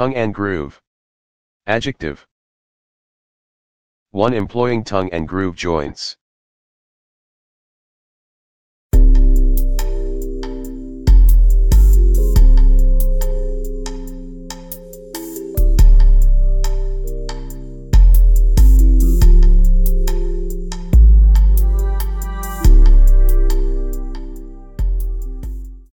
Tongue and groove. Adjective. 1. Employing tongue and groove joints.